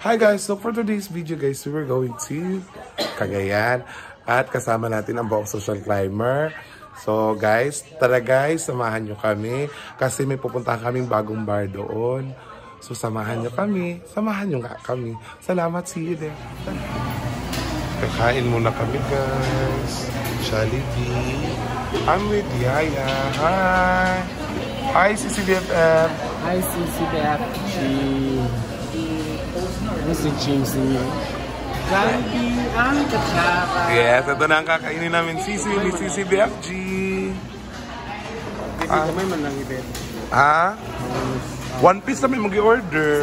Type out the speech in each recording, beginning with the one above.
Hi guys, so for today's video guys, we were going to Cagayan at kasama natin ang buong social climber. So guys, tara guys, samahan nyo kami kasi may pupuntahan kaming bagong bar doon. So samahan nyo kami, samahan nyo nga kami. Salamat, see you there. Kakain muna kami guys. Jollibee. I'm with Yaya. Hi! Hi, CCBFF! Hi, CCBFG. Ano si James niyo? Jollibee ang katsaka. Yes, ito na ang kakainin namin sisi ni CCBFG. Hindi kamay man lang ibet. Ha? One piece namin mag-order.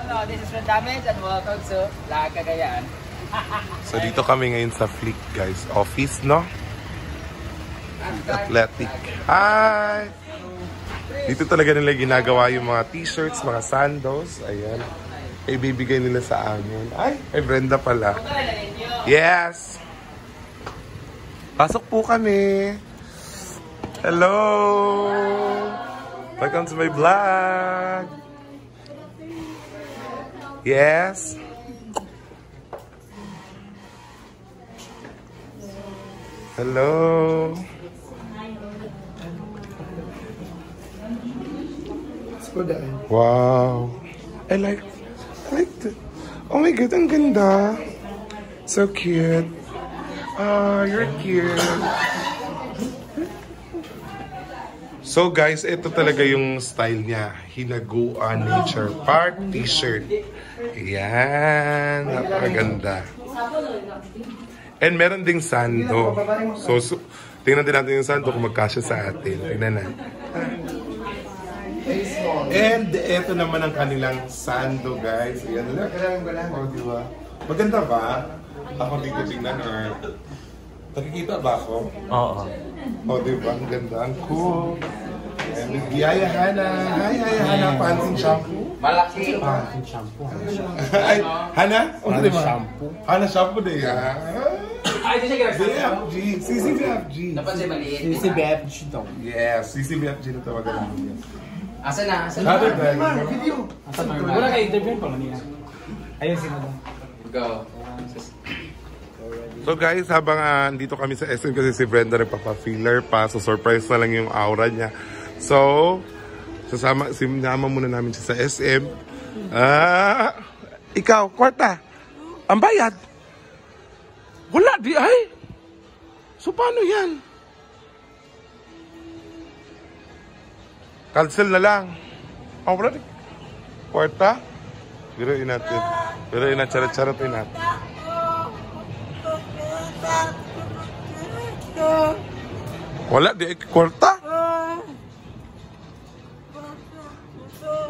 Hello, this is Red Damage and welcome to La Cagayan. So dito kami ngayon sa Flick guys. Office, no? Athletic. Hi! Dito talaga nila ginagawa yung mga t-shirts, mga sandals. Ayan. Ibibigay nila sa amin. Ay, ay Brenda pala. Yes! Pasok po kami. Hello! Welcome to my vlog. Yes. Hello. Wow. I like, I like the, oh my God, ang ganda. So cute. Ah, you're cute. So guys, ito talaga yung style niya. Hinaguan Nature Park t-shirt. Yan. Napakaganda. And meron ding sando. So, so tingnan din natin yung sando kung magkasya sa atin. Tingnan natin. And ito naman ang kanilang sando, guys. Ayan. Oh, di ba? Maganda ba? Ako dito tingnan or... Nakikita ba ako? Oo. Oh, di ba? Ang ganda. Ang cool. And with Yaya Hana. Hi, Yaya Hana. Pansing shampoo. Malaki. Ang shampoo. Ay, Hana? O, Hana di ba? shampoo. Hana shampoo din. Ah. Ay, di siya BFG. CCBFG. Dapat siya maliit. CCBFG daw. Yes, CCBFG na tawagan namin. Asa na? Asa na? Other than, Asa na? Wala ka interview pa niya. Ayun sila daw. Go. So guys, habang uh, dito kami sa SM kasi si Brenda nagpapa-filler pa. So surprise na lang yung aura niya. So, sasama, sinama muna namin siya sa SM. Ah, ikaw, kwarta. Ang bayad. Wala di ay. So paano yan? Cancel na lang. Oh, di. Kwarta. Biruin natin. Biruin natin. Charot-charot natin. Wala di kwarta.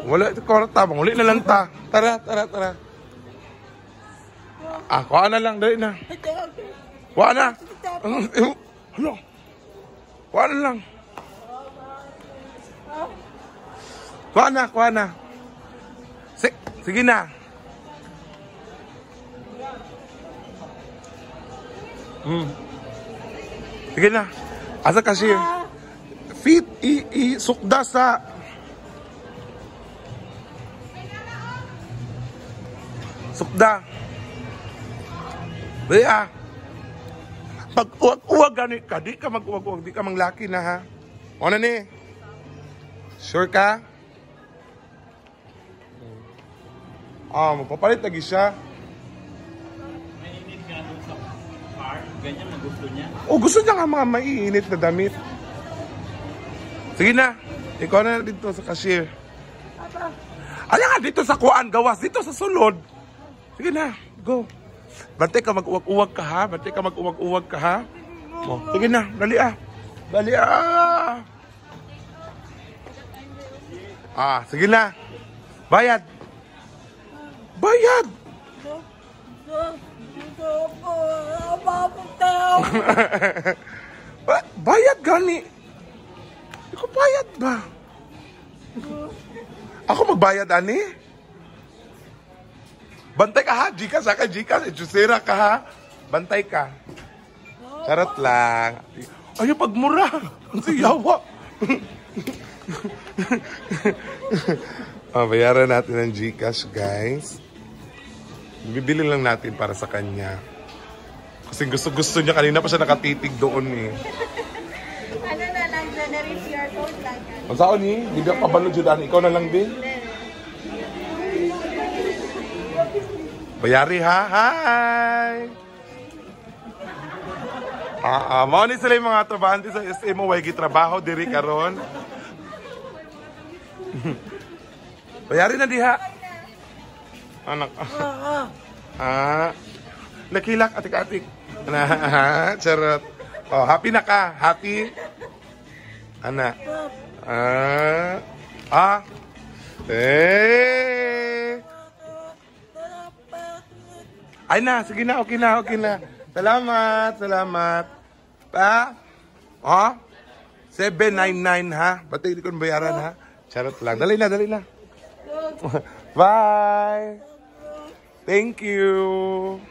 Wala di kwarta, manguli na lang ta. Tara, tara, tara. Ah, kuha na lang, dali na. Kuha na. Ano? Kuha na lang. Kuha na, kuha na. Sige, sige na. Hmm. Sige na. Asa cashier? Feet, i, i, sukda sa... Sukda. Di ah. Mag-uwag-uwag gani ka. Di ka mag-uwag-uwag. Di ka manglaki na ha. O na ni? Sure ka? Ah, magpapalit lagi siya. Ganyan ang gusto niya. O gusto niya nga mga maiinit na damit. Sige na. Ikaw na dito sa cashier. Ala nga dito sa kuan gawas. Dito sa sulod. Sige na. Go. Bantay ka mag-uwag-uwag ka ha. Bantay ka mag-uwag-uwag ka ha. O, sige na. Dali ah. Dali ah. Ah, sige na. Bayad. Bayad. ba bayad gani. Ikaw bayad ba? Ako magbayad ani? Bantay ka ha, Gcash ha ka, Gcash, Jusera ka ha. Bantay ka. Charot lang. Ayaw pagmura. Ang siyawa. oh, bayaran natin ng Gcash, guys. Bibili lang natin para sa kanya. Kasi gusto-gusto niya. Kanina pa siya nakatitig doon eh. Ano na lang, January QR code lang. Ang saan ni? Hindi ka pabalo dyan. Ikaw na lang din. Bayari ha? Hi! Ah, ah, mao ni sila yung mga trabahante sa SM mo, way trabaho diri karon. Bayari na diha. Anak. Ah. Nakilak atik-atik. Na, charot. Oh, happy na ka? Happy? Ana. Ah. Ah. Eh. Ay na, sige na, okay na, okay na. Salamat, salamat. Pa? Oh? 799 ha? Ba't hindi ko bayaran ha? Charot lang. Dali na, dali na. Bye! Thank you!